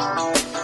Bye.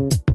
you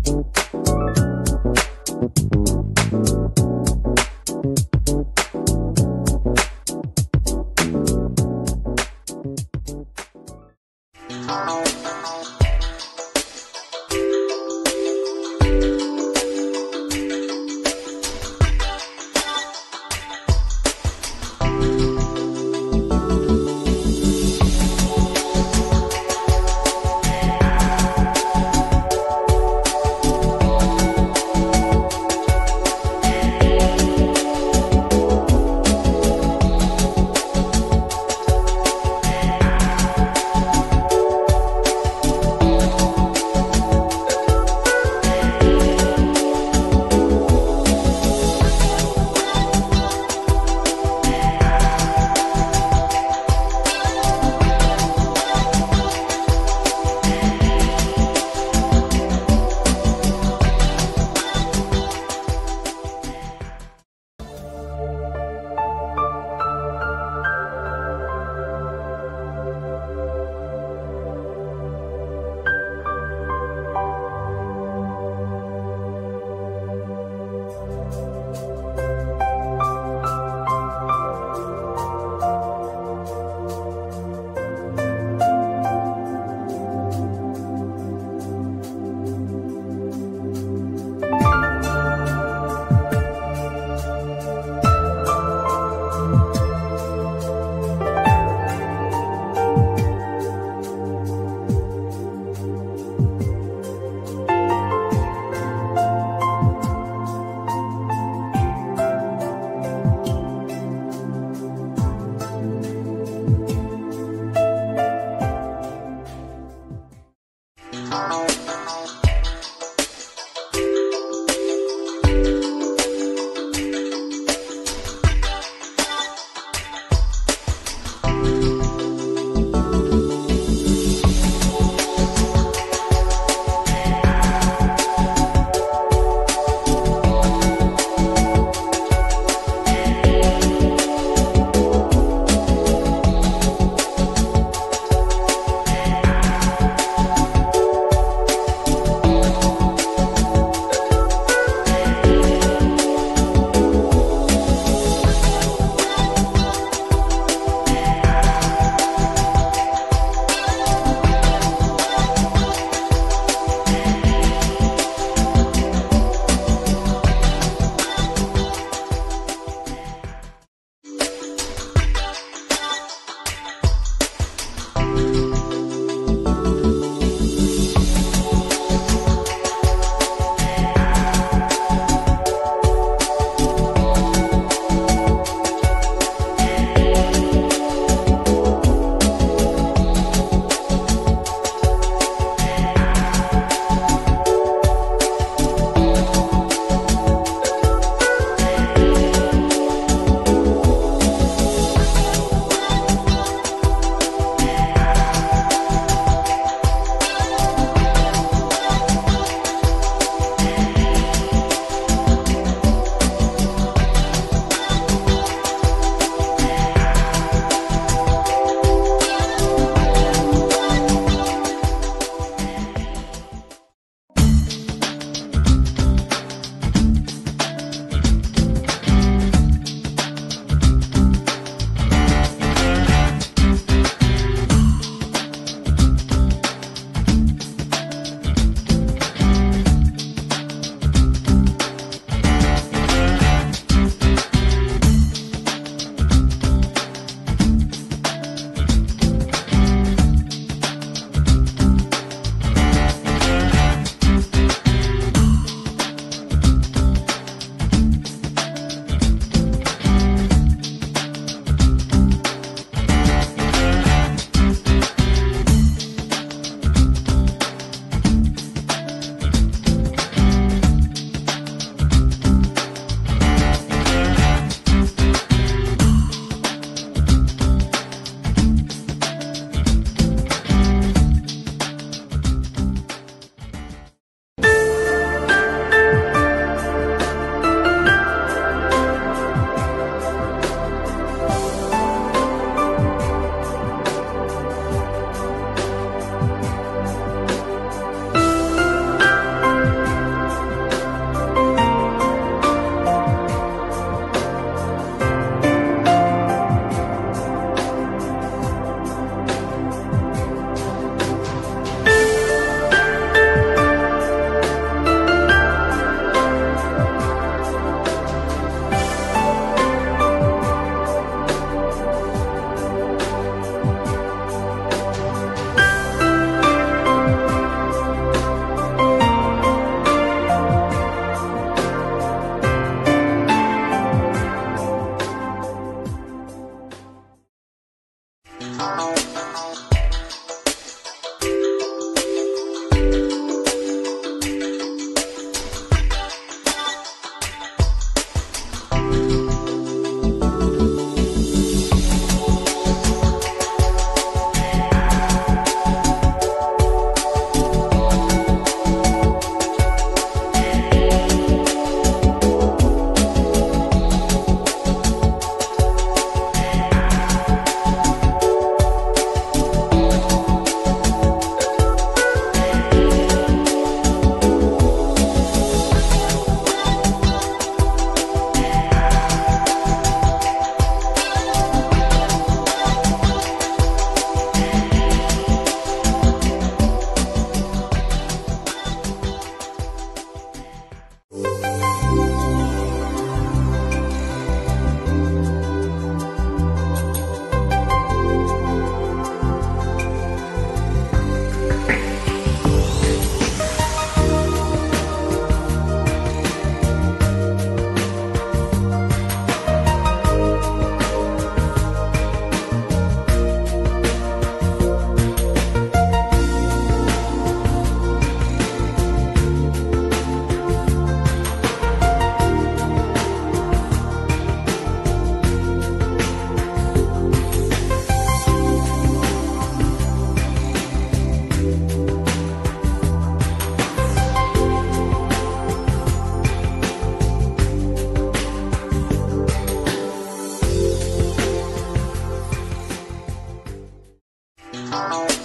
Bye.